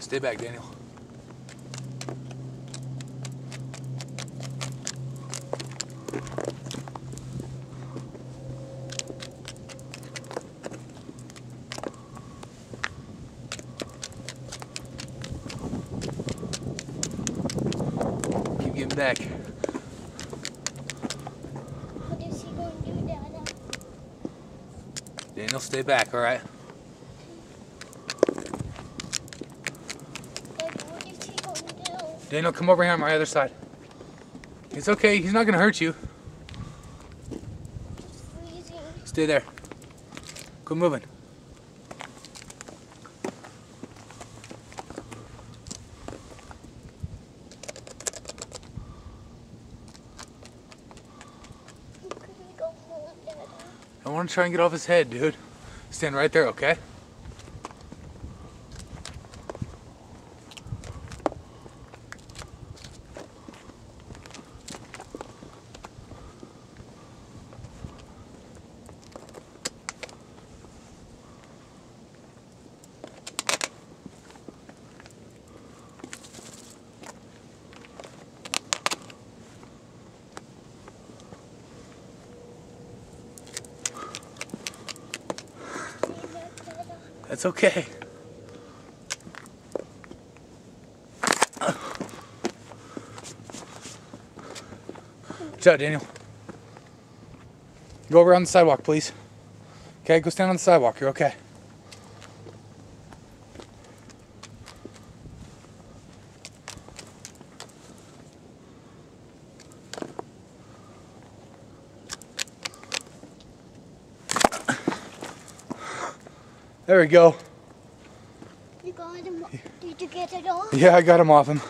Stay back, Daniel. Keep getting back. What is he going to do, Dad? Daniel, stay back, all right? Daniel, come over here on my other side. It's okay. He's not gonna hurt you. Stay there. Quit moving. I'm gonna go home, Dada. I want to try and get off his head, dude. Stand right there, okay? That's okay. Good job, Daniel. Go over on the sidewalk, please. Okay, go stand on the sidewalk. You're okay. There we go. You got him. Did you get it off? Yeah, I got him off him.